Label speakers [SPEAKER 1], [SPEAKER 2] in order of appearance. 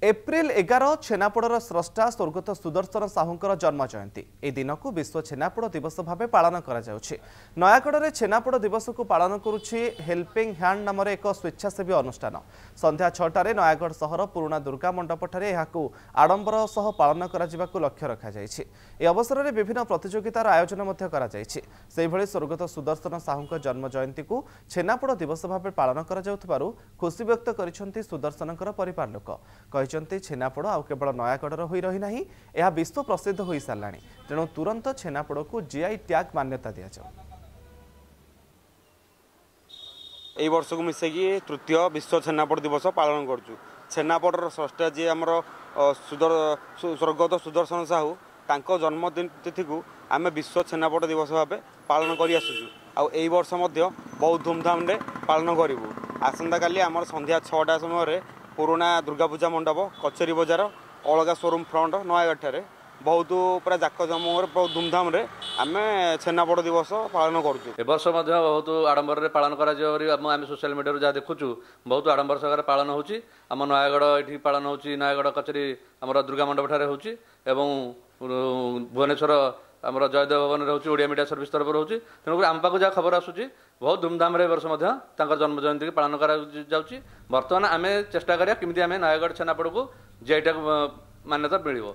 [SPEAKER 1] April ଏଗାର ଛେନାପୋଡ଼ର ସ୍ରଷ୍ଟା ସ୍ୱର୍ଗତ ସୁଦର୍ଶନ ସାହୁଙ୍କର ଜନ୍ମ ଜୟନ୍ତୀ ଏହି ଦିନକୁ ବିଶ୍ୱ ଛେନାପୋଡ଼ ଦିବସ ଭାବେ ପାଳନ କରାଯାଉଛି। ନୟାଗଡ଼ରେ ଛେନାପୋଡ଼ ଦିବସକୁ ପାଳନ କରୁଛି ହେଲ୍ପିଂ ହ୍ୟାଣ୍ଡ ନାମରେ ଏକ ସ୍ୱେଚ୍ଛାସେବୀ ଅନୁଷ୍ଠାନ। ସନ୍ଧ୍ୟା ଛଅଟାରେ ନୟାଗଡ଼ ସହର ପୁରୁଣା ଦୁର୍ଗା ମଣ୍ଡପଠାରେ ଏହାକୁ ଆଡ଼ମ୍ବର ସହ ପାଳନ କରାଯିବାକୁ ଲକ୍ଷ୍ୟ ରଖାଯାଇଛି। ଏହି ଅବସରରେ ବିଭିନ୍ନ ପ୍ରତିଯୋଗିତାର ଆୟୋଜନ ମଧ୍ୟ କରାଯାଇଛି। ସେହିଭଳି ସ୍ୱର୍ଗତ ସୁଦର୍ଶନ ସାହୁଙ୍କ ଜନ୍ମ ଜୟନ୍ତୀକୁ ଛେନାପୋଡ଼ ଦିବସ ଭାବେ ପାଳନ କରାଯାଉଥିବାରୁ ଖୁସି ବ୍ୟକ୍ତ କରିଛନ୍ତି ସୁଦର୍ଶନଙ୍କର ପରିବାର ଲୋକ। କହିଛନ୍ତି ଛେନାପୋଡ଼ ଆଉ କେବଳ ନୟାଗଡ଼ର ହୋଇ ରହିନାହିଁ ଏହା ବିଶ୍ୱ ପ୍ରସିଦ୍ଧ ହୋଇସାରିଲାଣି ତେଣୁ ତୁରନ୍ତ ଛେନାପୋଡ଼କୁ ଜିଆଇ ଟ୍ୟାଗ୍ ମାନ୍ୟତା ଦିଆଯାଉ।
[SPEAKER 2] ଏଇ ବର୍ଷକୁ ମିଶାଇକି ତୃତୀୟ ବିଶ୍ୱ ଛେନାପୋଡ଼ ଦିବସ ପାଳନ କରୁଛୁ। ଛେନାପୋଡ଼ର ସ୍ରଷ୍ଟା ଯିଏ ଆମର ସ୍ୱର୍ଗତ ସୁଦର୍ଶନ ସାହୁ ତାଙ୍କ ଜନ୍ମଦିନ ତିଥିକୁ ଆମେ ବିଶ୍ୱ ଛେନାପୋଡ଼ ଦିବସ ଭାବେ ପାଳନ କରିଆସୁଛୁ ଆଉ ଏଇ ବର୍ଷ ମଧ୍ୟ ବହୁତ ଧୁମ୍ଧାମ୍ରେ ପାଳନ କରିବୁ। ଆସନ୍ତାକାଲି ଆମର ସନ୍ଧ୍ୟା ଛଅଟା ସମୟରେ ପୁରୁଣା ଦୁର୍ଗାପୂଜା ମଣ୍ଡପ କଚେରୀ ବଜାର ଅଳଗା ସୋରୁମ୍ ଫ୍ରଣ୍ଟ ନୟାଗଡ଼ଠାରେ। ବହୁତ ପୁରା ଜାକଜମକରେ ବହୁତ ଧୁମଧାମରେ ଆମେ ଛେନାପୋଡ଼ ଦିବସ ପାଳନ କରୁଛୁ।
[SPEAKER 3] ଏ ବର୍ଷ ମଧ୍ୟ ବହୁତ ଆଡ଼ମ୍ବରରେ ପାଳନ କରାଯିବ ବୋଲି ଆମ- ଆମେ ସୋସିଆଲ ମିଡ଼ିଆରୁ ଯାହା ଦେଖୁଛୁ ବହୁତ ଆଡ଼ମ୍ବର ସହକାରେ ପାଳନ ହେଉଛି। ଆମ ନୟାଗଡ଼ ଏଠି ପାଳନ ହେଉଛି ନୟାଗଡ଼ କଚେରୀ ଆମର ଦୁର୍ଗା ମଣ୍ଡପଠାରେ ହେଉଛି ଏବଂ ଉଁ, ଭୁବନେଶ୍ୱର ଆମର ଜୟଦେବ ଭବନରେ ହେଉଛି ଓଡ଼ିଆ ମିଡ଼ିଆ ସର୍ଭିସ୍ ତରଫରୁ ହେଉଛି। ତେଣୁକରି ଆମ ପାଖକୁ ଯାହା ଖବର ଆସୁଛି ବହୁତ ଧୁମଧାମରେ ଏ ବର୍ଷ ମଧ୍ୟ ତାଙ୍କର ଜନ୍ମ ଜୟନ୍ତୀକି ପାଳନ କରାଯାଉଛି ବର୍ତ୍ତମାନ ଆମେ ଚେଷ୍ଟା କରିବା କେମିତି ଆମେ ନୟାଗଡ଼ ଛେନାପୋଡ଼କୁ ଜିଆଇଟାକୁ ମାନ୍ୟତା ମିଳିବ।